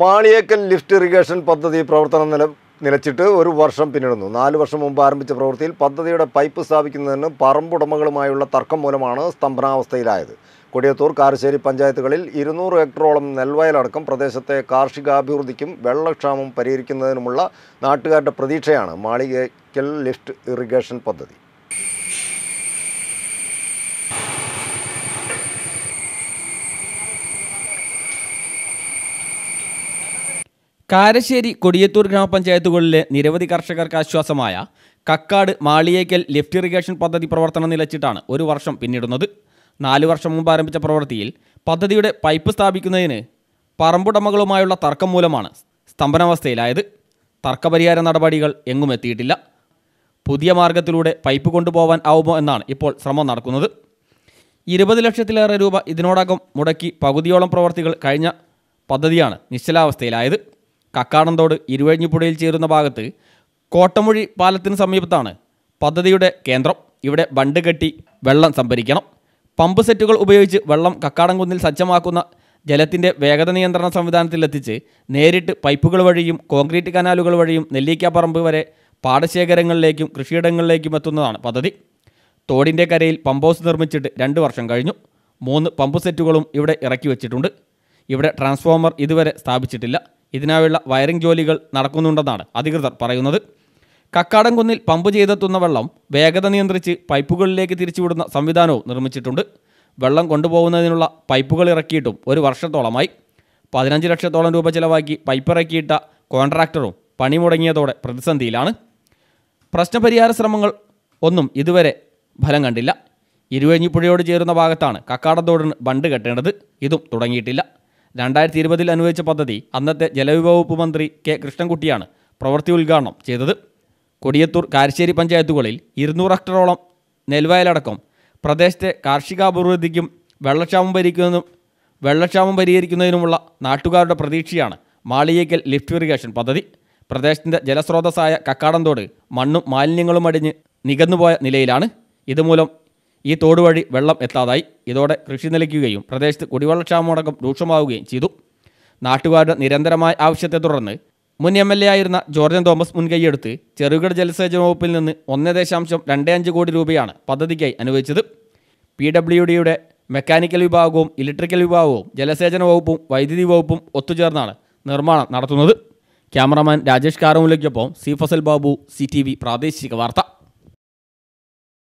Maliyekkal lift irrigation പദ്ധതി പ്രവർത്തനം നില നിലച്ചിട്ട് ഒരു വർഷം പിന്നിടുന്നു. നാല് വർഷം മുമ്പ് ആരംഭിച്ച പ്രവൃത്തിയിൽ പദ്ധതിയുടെ പൈപ്പ് സ്ഥാപിക്കുന്നതിന് പറമ്പുടമകളുമായുള്ള തർക്കം മൂലമാണ് സ്തംഭനാവസ്ഥയിലായത്. കൊടിയത്തൂർ കാരശ്ശേരി പഞ്ചായത്തുകളിൽ ഇരുന്നൂറ് ഹെക്ടറോളം നെൽവയലടക്കം പ്രദേശത്തെ കാർഷികാഭിവൃദ്ധിക്കും വെള്ളക്ഷാമം പരിഹരിക്കുന്നതിനുമുള്ള നാട്ടുകാരുടെ പ്രതീക്ഷയാണ് മാളികേക്കൽ ലിഫ്റ്റ് ഇറിഗേഷൻ പദ്ധതി. കാരശ്ശേരി കൊടിയത്തൂർ ഗ്രാമപഞ്ചായത്തുകളിലെ നിരവധി കർഷകർക്ക് ആശ്വാസമായ കക്കാട് മാളിയേക്കൽ ലിഫ്റ്റ് ഇറിഗേഷൻ പദ്ധതി പ്രവർത്തനം നിലച്ചിട്ടാണ് ഒരു വർഷം പിന്നിടുന്നത്. നാലു വർഷം മുമ്പ് ആരംഭിച്ച പ്രവൃത്തിയിൽ പദ്ധതിയുടെ പൈപ്പ് സ്ഥാപിക്കുന്നതിന് പറമ്പുടമകളുമായുള്ള തർക്കം മൂലമാണ് സ്തംഭനാവസ്ഥയിലായത്. തർക്കപരിഹാര നടപടികൾ എങ്ങും എത്തിയിട്ടില്ല. പുതിയ മാർഗത്തിലൂടെ പൈപ്പ് കൊണ്ടുപോകാൻ ആവുമോ എന്നാണ് ഇപ്പോൾ ശ്രമം നടക്കുന്നത്. ഇരുപത് ലക്ഷത്തിലേറെ രൂപ ഇതിനോടകം മുടക്കി പകുതിയോളം പ്രവർത്തികൾ കഴിഞ്ഞ പദ്ധതിയാണ് നിശ്ചലാവസ്ഥയിലായത്. കക്കാടന്തോട് ഇരുവഴിഞ്ഞിപ്പുഴയിൽ ചേരുന്ന ഭാഗത്ത് കോട്ടമൊഴി പാലത്തിന് സമീപത്താണ് പദ്ധതിയുടെ കേന്ദ്രം. ഇവിടെ ബണ്ട് കെട്ടി വെള്ളം സംഭരിക്കണം. പമ്പ് സെറ്റുകൾ ഉപയോഗിച്ച് വെള്ളം കക്കാടംകുന്നിൽ സജ്ജമാക്കുന്ന ജലത്തിന്റെ വേഗത നിയന്ത്രണ സംവിധാനത്തിലെത്തിച്ച് നേരിട്ട് പൈപ്പുകൾ വഴിയും കോൺക്രീറ്റ് കനാലുകൾ വഴിയും നെല്ലിക്കാപ്പറമ്പ് വരെ പാടശേഖരങ്ങളിലേക്കും കൃഷിയിടങ്ങളിലേക്കും എത്തുന്നതാണ് പദ്ധതി. തോടിന്റെ കരയിൽ പമ്പ് ഹൗസ് നിർമ്മിച്ചിട്ട് രണ്ട് വർഷം കഴിഞ്ഞു. മൂന്ന് പമ്പ് സെറ്റുകളും ഇവിടെ ഇറക്കി വെച്ചിട്ടുണ്ട്. ഇവിടെ ട്രാൻസ്ഫോമർ ഇതുവരെ സ്ഥാപിച്ചിട്ടില്ല. ഇതിനായുള്ള വയറിംഗ് ജോലികൾ നടക്കുന്നുണ്ടെന്നാണ് അധികൃതർ പറയുന്നത്. കക്കാടംകുന്നിൽ പമ്പ് ചെയ്തെത്തുന്ന വെള്ളം വേഗത നിയന്ത്രിച്ച് പൈപ്പുകളിലേക്ക് തിരിച്ചുവിടുന്ന സംവിധാനവും നിർമ്മിച്ചിട്ടുണ്ട്. വെള്ളം കൊണ്ടുപോകുന്നതിനുള്ള പൈപ്പുകൾ ഇറക്കിയിട്ടും ഒരു വർഷത്തോളമായി. പതിനഞ്ച് ലക്ഷത്തോളം രൂപ ചിലവാക്കി പൈപ്പ് ഇറക്കിയിട്ട കോൺട്രാക്ടറും പണി മുടങ്ങിയതോടെ പ്രതിസന്ധിയിലാണ്. പ്രശ്നപരിഹാര ശ്രമങ്ങൾ ഒന്നും ഇതുവരെ ഫലം കണ്ടില്ല. ഇരുവഴിഞ്ഞിപ്പുഴയോട് ചേരുന്ന ഭാഗത്താണ് കക്കാടത്തോടിന് ബണ്ട് കെട്ടേണ്ടത്. ഇതും തുടങ്ങിയിട്ടില്ല. രണ്ടായിരത്തി ഇരുപതിൽ അനുവദിച്ച പദ്ധതി അന്നത്തെ ജലവിഭവ വകുപ്പ് മന്ത്രി കെ കൃഷ്ണൻകുട്ടിയാണ് പ്രവൃത്തി ഉദ്ഘാടനം ചെയ്തത്. കൊടിയത്തൂർ കാരശ്ശേരി പഞ്ചായത്തുകളിൽ ഇരുന്നൂറ് ഹെക്ടറോളം നെൽവയലടക്കം പ്രദേശത്തെ കാർഷികാഭിവൃദ്ധിക്കും വെള്ളക്ഷാമം പരിഹരിക്കുന്നതിനും വെള്ളക്ഷാമം പരിഹരിക്കുന്നതിനുമുള്ള നാട്ടുകാരുടെ പ്രതീക്ഷയാണ് മാളിയേക്കൽ ലിഫ്റ്റ് ഇറിഗേഷൻ പദ്ധതി. പ്രദേശത്തിന്റെ ജലസ്രോതസ്സായ കക്കാടന്തോട് മണ്ണും മാലിന്യങ്ങളും അടിഞ്ഞ് നികന്നുപോയ നിലയിലാണ്. ഇതുമൂലം ഈ തോട് വഴി വെള്ളം എത്താതായി. ഇതോടെ കൃഷി നിലയ്ക്കുകയും പ്രദേശത്ത് കുടിവെള്ളക്ഷാമമടക്കം രൂക്ഷമാവുകയും ചെയ്തു. നാട്ടുകാരുടെ നിരന്തരമായ ആവശ്യത്തെ തുടർന്ന് മുൻ എം എൽ എ ആയിരുന്ന ജോർജൻ തോമസ് മുൻകൈയെടുത്ത് ചെറുകിട ജലസേചന വകുപ്പിൽ നിന്ന് ഒന്ന് ദശാംശം രണ്ട് അഞ്ച് കോടി രൂപയാണ് പദ്ധതിക്കായി അനുവദിച്ചത്. പി ഡബ്ല്യു ഡിയുടെ മെക്കാനിക്കൽ വിഭാഗവും ഇലക്ട്രിക്കൽ വിഭാഗവും ജലസേചന വകുപ്പും വൈദ്യുതി വകുപ്പും ഒത്തുചേർന്നാണ് നിർമ്മാണം നടത്തുന്നത്. ക്യാമറമാൻ രാജേഷ് കാരമുലയ്ക്കൊപ്പം സി ഫസൽ ബാബു സി പ്രാദേശിക വാർത്ത.